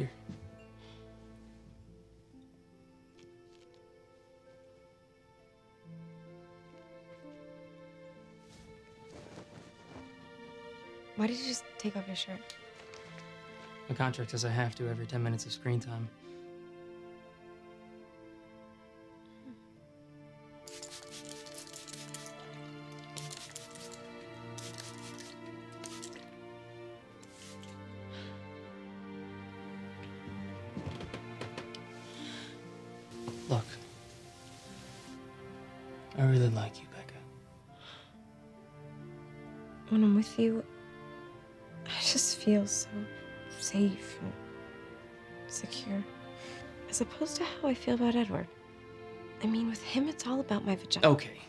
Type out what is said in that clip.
Here. Why did you just take off your shirt? My contract says I have to every 10 minutes of screen time. Look, I really like you, Becca. When I'm with you, I just feel so safe and secure. As opposed to how I feel about Edward. I mean, with him, it's all about my vagina. Okay,